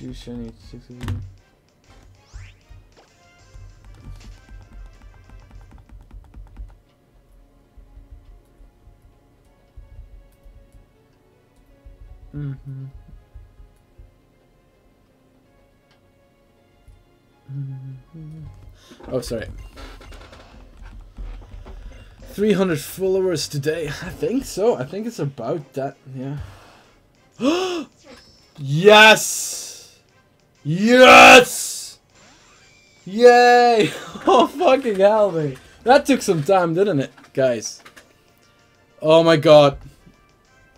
Six of you. Mm-hmm. Oh, sorry. 300 followers today. I think so. I think it's about that. Yeah. yes! Yes! Yay! Oh, fucking hell. That took some time, didn't it, guys? Oh my god.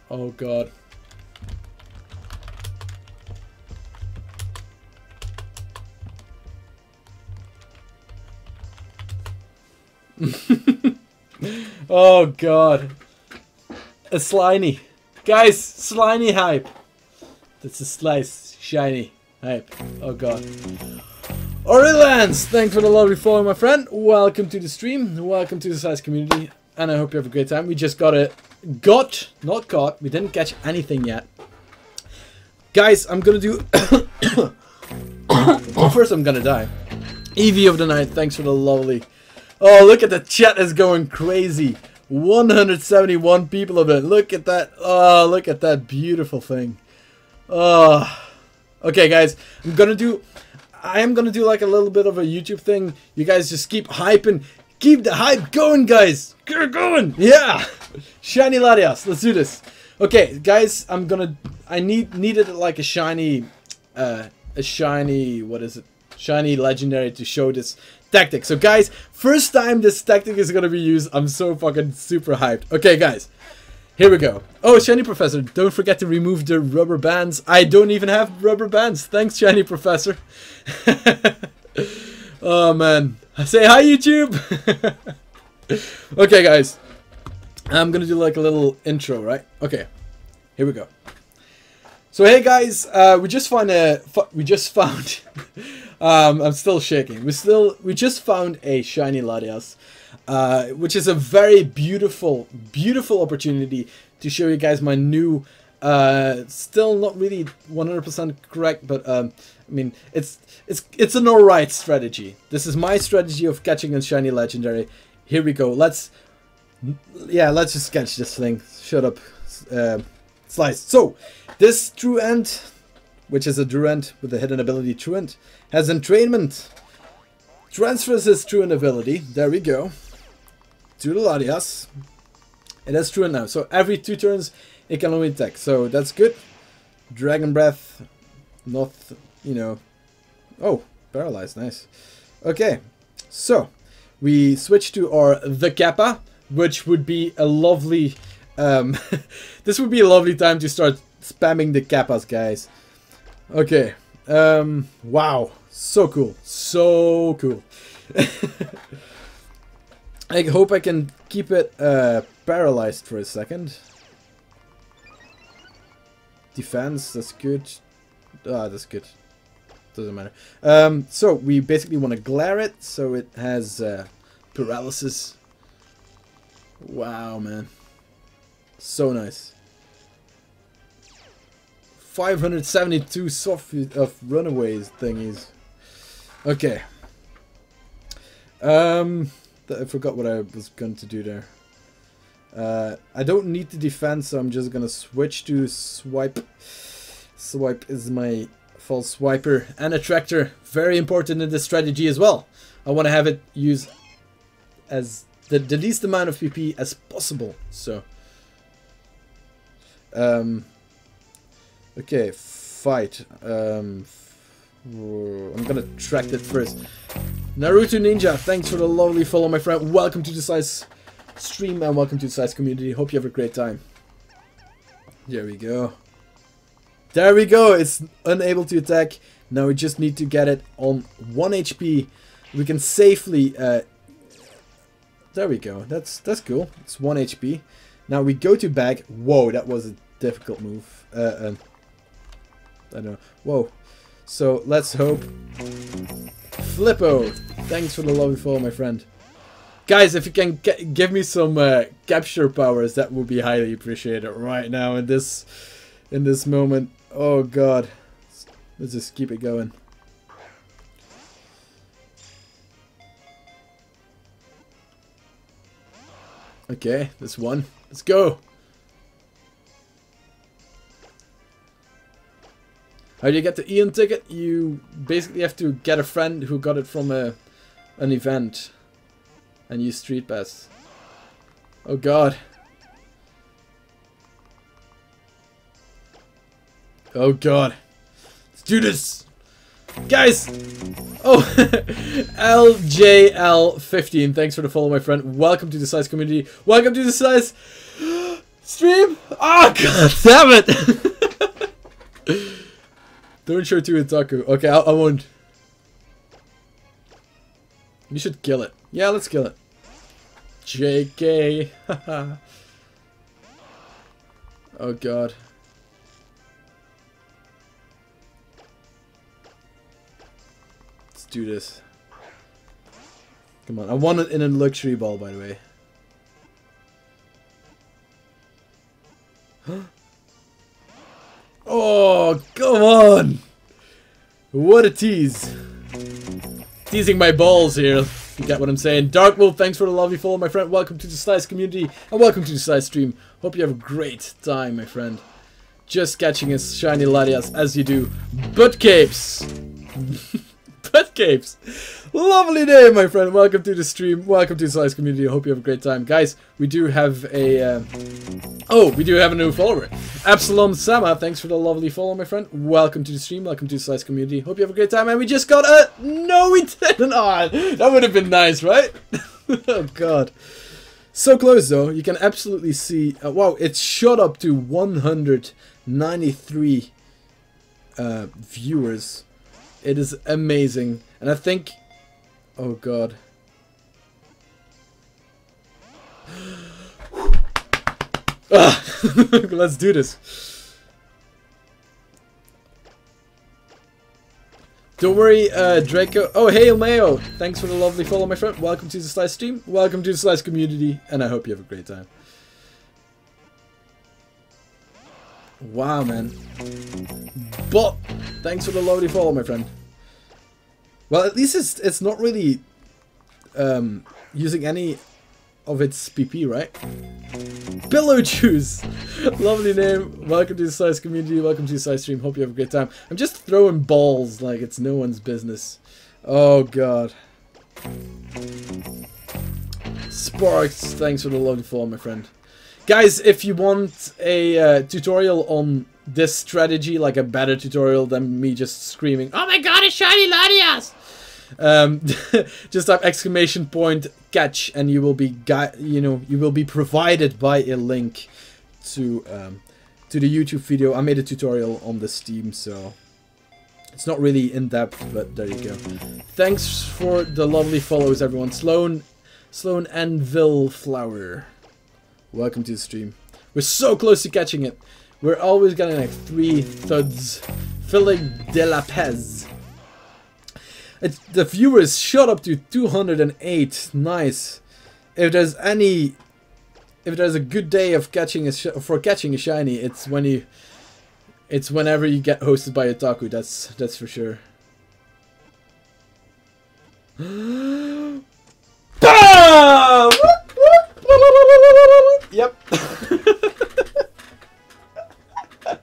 Oh god. oh god. A slimy. Guys, slimy hype. That's a slice. Shiny hype. Oh god. Orlans, thanks for the lovely follow, my friend. Welcome to the stream. Welcome to the Slice community. And I hope you have a great time. We just got a got, not caught. We didn't catch anything yet. Guys, I'm gonna do First I'm gonna die. Eevee of the night, thanks for the lovely Oh, look at the chat is going crazy. 171 people of it. Look at that. Oh, look at that beautiful thing. Oh. Okay, guys. I'm gonna do... I am gonna do like a little bit of a YouTube thing. You guys just keep hyping. Keep the hype going, guys. Keep going. Yeah. Shiny Latias. Let's do this. Okay, guys. I'm gonna... I need needed like a shiny... Uh, a shiny... What is it? Shiny legendary to show this tactic. So guys, first time this tactic is gonna be used, I'm so fucking super hyped. Okay guys, here we go. Oh, Shiny Professor, don't forget to remove the rubber bands. I don't even have rubber bands. Thanks, Shiny Professor. oh man. Say hi YouTube! okay guys, I'm gonna do like a little intro, right? Okay, here we go. So hey guys, uh, we just found a we just found um, I'm still shaking. We still we just found a shiny Latias, uh, which is a very beautiful, beautiful opportunity to show you guys my new. Uh, still not really 100% correct, but um, I mean it's it's it's an alright strategy. This is my strategy of catching a shiny legendary. Here we go. Let's yeah, let's just catch this thing. Shut up, uh, slice. So this Truant, which is a Durant with a hidden ability Truant, has entrainment. Transfers his Truant ability. There we go. To the Latias. It has Truant now. So every two turns, it can only attack. So that's good. Dragon Breath. Not, you know. Oh, paralyzed. Nice. Okay. So, we switch to our The Kappa, which would be a lovely... Um, this would be a lovely time to start spamming the Kappas, guys. Okay. Um, wow. So cool. So cool. I hope I can keep it uh, paralyzed for a second. Defense, that's good. Ah, that's good. Doesn't matter. Um, so, we basically want to glare it so it has uh, paralysis. Wow, man. So nice. 572 soft of runaways thingies. Okay. Um, I forgot what I was going to do there. Uh, I don't need to defend, so I'm just gonna switch to swipe. Swipe is my false swiper and attractor. Very important in this strategy as well. I want to have it use as the, the least amount of PP as possible. So, um, okay, fight. Um, I'm gonna track that first. Naruto Ninja, thanks for the lovely follow, my friend. Welcome to the Slice stream and welcome to the Slice community. Hope you have a great time. There we go. There we go. It's unable to attack. Now we just need to get it on 1 HP. We can safely... Uh, there we go. That's that's cool. It's 1 HP. Now we go to bag. Whoa, that was a difficult move. Uh, um, I don't know. Whoa. So let's hope. Flippo, thanks for the lovely follow, my friend. Guys, if you can give me some uh, capture powers, that would be highly appreciated right now in this in this moment. Oh god. Let's just keep it going. Okay, this one. Let's go. How do you get the Eon ticket? You basically have to get a friend who got it from a an event and use Street Pass. Oh god. Oh god. Let's do this! Guys! Oh, LJL15, thanks for the follow, my friend. Welcome to the Slice community. Welcome to the Slice stream! Oh, god damn it! Don't show to Itaku. Okay, I, I won't. You should kill it. Yeah, let's kill it. JK. oh god. Let's do this. Come on, I want it in a luxury ball, by the way. oh, come on! What a tease. Teasing my balls here. You get what I'm saying. Dark Wolf, thanks for the lovely follow, my friend. Welcome to the Slice community and welcome to the Slice stream. Hope you have a great time, my friend. Just catching his shiny Latias as you do. Butt capes! Butt capes! Lovely day, my friend. Welcome to the stream. Welcome to the Slice community. Hope you have a great time. Guys, we do have a... Uh... Oh, we do have a new follower. Absalom Sama, thanks for the lovely follow, my friend. Welcome to the stream. Welcome to the Slice community. Hope you have a great time. And we just got a... No, we didn't. Oh, that would have been nice, right? oh, God. So close, though. You can absolutely see... Uh, wow, it shot up to 193 uh, viewers. It is amazing. And I think Oh god. Let's do this. Don't worry, uh, Draco. Oh, hey, Mayo. Thanks for the lovely follow, my friend. Welcome to the Slice stream. Welcome to the Slice community. And I hope you have a great time. Wow, man. But, thanks for the lovely follow, my friend. Well, at least it's it's not really um, using any of its PP, right? Pillow Juice! Lovely name. Welcome to the Slice community. Welcome to the Slice stream. Hope you have a great time. I'm just throwing balls like it's no one's business. Oh, God. Sparks, thanks for the lovely follow, my friend. Guys, if you want a uh, tutorial on this strategy, like a better tutorial than me just screaming, Oh my god, it's shiny Latias! Um, just type exclamation point catch and you will be you know you will be provided by a link to um, to the YouTube video. I made a tutorial on the Steam, so it's not really in depth, but there you go. Thanks for the lovely follows, everyone. Sloan, Sloan Anvil Flower. Welcome to the stream. We're so close to catching it. We're always getting like three thuds. Philip de la Pez. It's, the viewers shot up to 208. Nice. If there's any, if there's a good day of catching a for catching a shiny, it's when you, it's whenever you get hosted by Otaku. That's that's for sure. Bam! yep.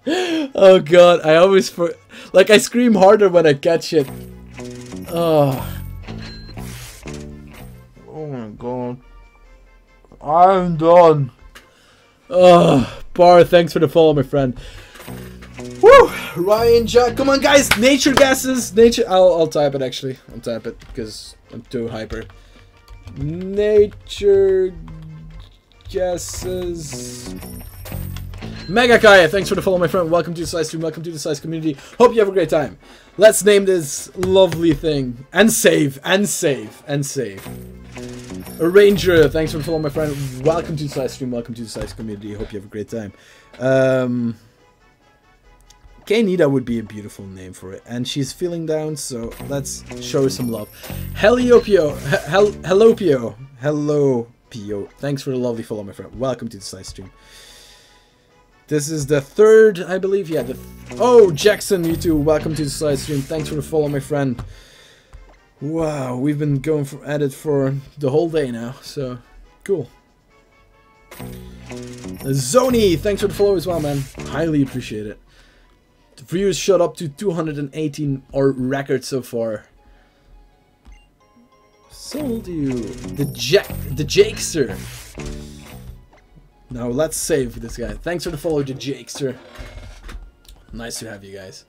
oh god, I always for like I scream harder when I catch it. Oh. Oh my god. I'm done. Oh, Bar, thanks for the follow, my friend. Woo! Ryan Jack, come on, guys! Nature gases! Nature. I'll, I'll type it actually. I'll type it because I'm too hyper. Nature gases. Mega Kaya, thanks for the follow, my friend. Welcome to the Slice stream. Welcome to the Slice community. Hope you have a great time. Let's name this lovely thing. And save, and save, and save. A Ranger, thanks for the follow, my friend. Welcome to the Slice stream. Welcome to the Slice community. Hope you have a great time. Um, Kainita would be a beautiful name for it. And she's feeling down, so let's show her some love. Heliopio, Hel Helopio, Hello Pio. Thanks for the lovely follow, my friend. Welcome to the Slice stream. This is the third, I believe. Yeah. The oh, Jackson, you too. Welcome to the side stream. Thanks for the follow, my friend. Wow, we've been going for, at it for the whole day now. So cool. Zoni, thanks for the follow as well, man. Highly appreciate it. The views shot up to 218 or record so far. Sold you. The Jack the Jakester. Now let's save this guy. Thanks for the follow, the Jakester. Nice to have you guys.